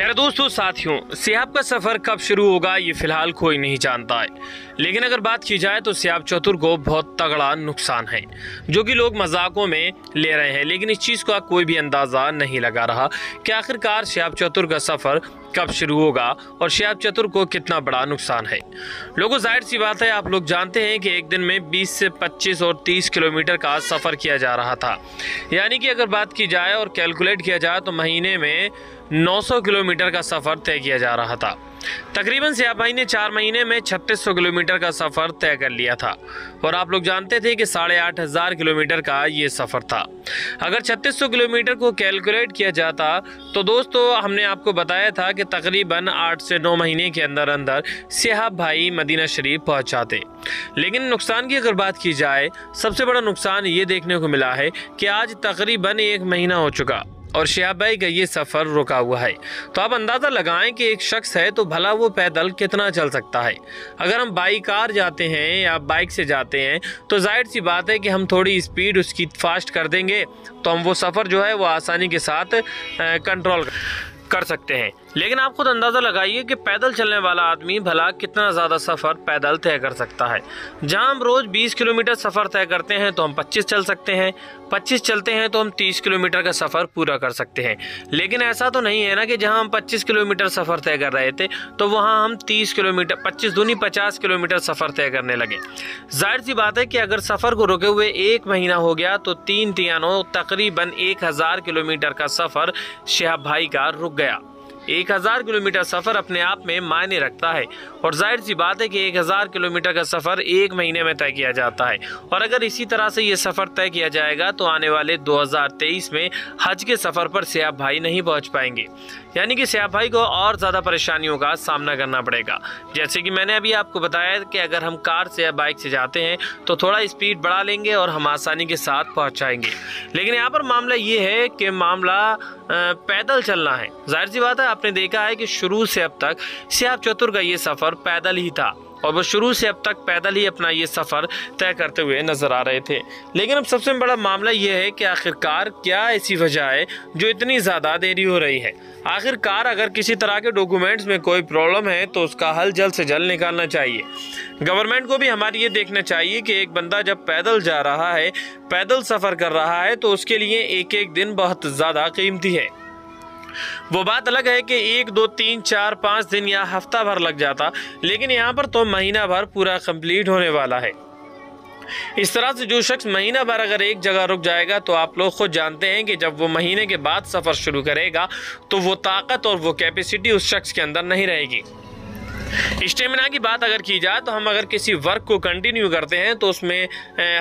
प्यारे दोस्तों, साथियों, सियाब का सफ़र कब शुरू होगा, ये फ़िलहाल कोई नहीं जानता है। लेकिन अगर बात की जाए तो सियाब चतुर को बहुत तगड़ा नुकसान है, जो कि लोग मजाकों में ले रहे हैं। लेकिन इस चीज़ का कोई भी अंदाज़ा नहीं लगा रहा कि आखिरकार सियाब चतुर का सफ़र कब शुरू होगा और शेब चतुर को कितना बड़ा नुकसान है। लोगों, ज़ाहिर सी बात है, आप लोग जानते हैं कि एक दिन में 20 से 25 और 30 किलोमीटर का सफ़र किया जा रहा था। यानी कि अगर बात की जाए और कैलकुलेट किया जाए तो महीने में 900 किलोमीटर का सफ़र तय किया जा रहा था। तकरीबन सिया भाई ने चार महीने में 3600 किलोमीटर का सफ़र तय कर लिया था। और आप लोग जानते थे कि साढ़े आठ हज़ार किलोमीटर का ये सफ़र था। अगर 3600 किलोमीटर को कैलकुलेट किया जाता तो दोस्तों, हमने आपको बताया था कि तकरीबन आठ से नौ महीने के अंदर अंदर सियाब भाई मदीना शरीफ पहुँच जाते लेकिन नुकसान की अगर बात की जाए, सबसे बड़ा नुकसान ये देखने को मिला है कि आज तकरीबन एक महीना हो चुका। और शिहाब भाई का ये सफ़र रुका हुआ है। तो आप अंदाज़ा लगाएँ कि एक शख्स है तो भला वो पैदल कितना चल सकता है। अगर हम बाई कार जाते हैं या बाइक से जाते हैं तो ज़ाहिर सी बात है कि हम थोड़ी स्पीड उसकी फास्ट कर देंगे तो हम वो सफ़र जो है वो आसानी के साथ कंट्रोल कर सकते हैं। लेकिन आप खुद अंदाज़ा लगाइए कि पैदल चलने वाला आदमी भला कितना ज़्यादा सफ़र पैदल तय कर सकता है। जहाँ हम रोज़ 20 किलोमीटर सफ़र तय करते हैं तो हम 25 चल सकते हैं। 25 चलते हैं तो हम 30 किलोमीटर का सफ़र पूरा कर सकते हैं। लेकिन ऐसा तो नहीं है ना कि जहाँ हम 25 किलोमीटर सफ़र तय कर रहे थे तो वहाँ हम 30 किलोमीटर 25 दूनी 50 किलोमीटर सफ़र तय करने लगे। ज़ाहिर सी बात है कि अगर सफ़र को रुके हुए एक महीना हो गया तो तीन तियानों तकरीबन एक हज़ार किलोमीटर का सफ़र शहाब भाई का रुक गया। एक हज़ार किलोमीटर सफ़र अपने आप में मायने रखता है। और ज़ाहिर सी बात है कि एक हज़ार किलोमीटर का सफ़र एक महीने में तय किया जाता है। और अगर इसी तरह से ये सफ़र तय किया जाएगा तो आने वाले 2023 में हज के सफ़र पर सयाब भाई नहीं पहुँच पाएँगे। यानी कि सयाब भाई को और ज़्यादा परेशानियों का सामना करना पड़ेगा। जैसे कि मैंने अभी आपको बताया कि अगर हम कार से या बाइक से जाते हैं तो थोड़ा स्पीड बढ़ा लेंगे और हम आसानी के साथ पहुँच जाएँगे। लेकिन यहाँ पर मामला ये है कि मामला पैदल चलना है। ज़ाहिर सी बात है, आपने देखा है कि शुरू से अब तक सयाब चतुर का ये सफ़र पैदल ही था और वो शुरू से अब तक पैदल ही अपना ये सफ़र तय करते हुए नज़र आ रहे थे। लेकिन अब सबसे बड़ा मामला ये है कि आखिरकार क्या ऐसी वजह है जो इतनी ज़्यादा देरी हो रही है? आखिरकार अगर किसी तरह के डॉक्यूमेंट्स में कोई प्रॉब्लम है तो उसका हल जल्द से जल्द निकालना चाहिए। गवर्नमेंट को भी हमारी ये देखना चाहिए कि एक बंदा जब पैदल जा रहा है, पैदल सफ़र कर रहा है तो उसके लिए एक एक दिन बहुत ज़्यादा कीमती है। वो बात अलग है कि एक, दो, तीन, चार, पाँच दिन या हफ़्ता भर लग जाता, लेकिन यहाँ पर तो महीना भर पूरा कंप्लीट होने वाला है। इस तरह से जो शख्स महीना भर अगर एक जगह रुक जाएगा तो आप लोग खुद जानते हैं कि जब वो महीने के बाद सफ़र शुरू करेगा तो वो ताकत और वो कैपेसिटी उस शख्स के अंदर नहीं रहेगी। स्टेमिना की बात अगर की जाए तो हम अगर किसी वर्क को कंटिन्यू करते हैं तो उसमें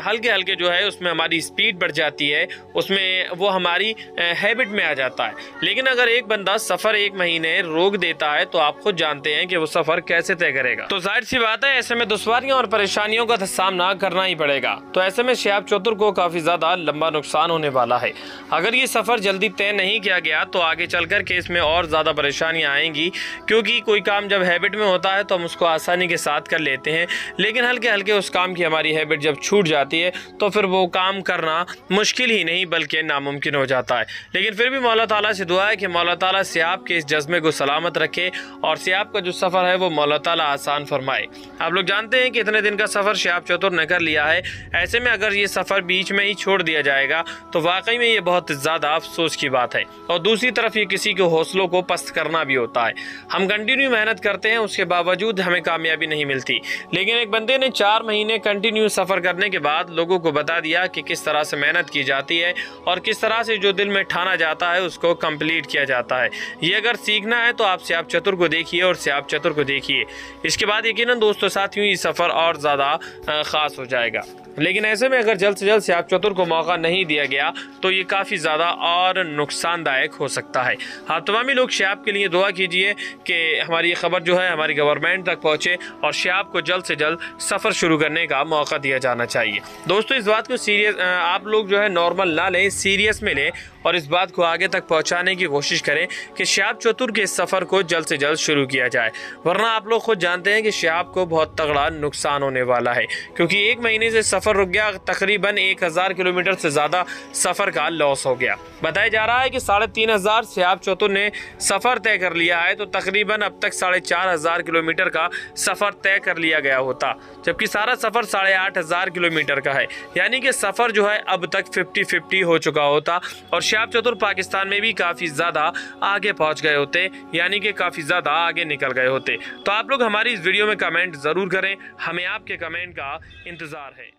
हल्के हल्के जो है, उसमें हमारी स्पीड बढ़ जाती है, उसमें वो हमारी हैबिट में आ जाता है। लेकिन अगर एक बंदा सफ़र एक महीने रोक देता है तो आप खुद जानते हैं कि वो सफ़र कैसे तय करेगा। तो ज़ाहिर सी बात है, ऐसे में दुश्वारियों और परेशानियों का सामना करना ही पड़ेगा। तो ऐसे में शयाब चौधर को काफ़ी ज़्यादा लंबा नुकसान होने वाला है। अगर ये सफ़र जल्दी तय नहीं किया गया तो आगे चल के इसमें और ज़्यादा परेशानियाँ आएँगी, क्योंकि कोई काम जब हैबिट में है तो हम उसको आसानी के साथ कर लेते हैं। लेकिन हल्के हल्के उस काम की हमारी हैबिट जब छूट जाती है तो फिर वो काम करना मुश्किल ही नहीं, बल्कि नामुमकिन हो जाता है। लेकिन फिर भी मौला ताला से दुआ है कि मौला ताला सियाब के इस जज्बे को सलामत रखे और सियाब का जो सफ़र है, वो मौला ताला आसान फरमाए। आप लोग जानते हैं कि इतने दिन का सफ़र सियाब चतुर ने कर लिया है। ऐसे में अगर ये सफ़र बीच में ही छोड़ दिया जाएगा तो वाकई में ये बहुत ज़्यादा अफसोस की बात है। और दूसरी तरफ़ ये किसी के हौसलों को पस्त करना भी होता है। हम कंटिन्यू मेहनत करते हैं, उसके बावजूद हमें कामयाबी नहीं मिलती। लेकिन एक बंदे ने चार महीने कंटिन्यू सफ़र करने के बाद लोगों को बता दिया कि किस तरह से मेहनत की जाती है और किस तरह से जो दिल में ठाना जाता है, उसको कंप्लीट किया जाता है। ये अगर सीखना है तो आप सियाब चतुर को देखिए और सियाब चतुर को देखिए। इसके बाद यकीन दोस्तों, साथियों, ये सफ़र और ज़्यादा ख़ास हो जाएगा। लेकिन ऐसे में अगर जल्द से जल्द सियाब चतुर को मौका नहीं दिया गया तो ये काफ़ी ज़्यादा और नुकसानदायक हो सकता है। आप तमामी लोग शयाब के लिए दुआ कीजिए कि हमारी ये खबर जो है, हमारी गवर्नमेंट तक पहुँचे और शिहाब को जल्द से जल्द सफ़र शुरू करने का मौका दिया जाना चाहिए। दोस्तों, इस बात को सीरियस आप लोग जो है नॉर्मल ना लें, सीरियस में लें और इस बात को आगे तक पहुँचाने की कोशिश करें कि शिहाब चतुर के सफ़र को जल्द से जल्द शुरू किया जाए। वरना आप लोग खुद जानते हैं कि शिहाब को बहुत तगड़ा नुकसान होने वाला है, क्योंकि एक महीने से सफ़र रुक गया, तकरीबन एक हज़ार किलोमीटर से ज़्यादा सफ़र का लॉस हो गया। बताया जा रहा है कि साढ़े तीन हज़ार शिहाब चतुर ने सफ़र तय कर लिया है तो तकरीबन अब तक साढ़े चार हज़ार किलोमीटर का सफ़र तय कर लिया गया होता, जबकि सारा सफ़र साढ़े आठ हज़ार किलोमीटर का है। यानी कि सफ़र जो है अब तक फिफ्टी फिफ्टी हो चुका होता और श्याम चतुर पाकिस्तान में भी काफ़ी ज़्यादा आगे पहुँच गए होते, यानी कि काफ़ी ज़्यादा आगे निकल गए होते। तो आप लोग हमारी इस वीडियो में कमेंट ज़रूर करें, हमें आपके कमेंट का इंतज़ार है।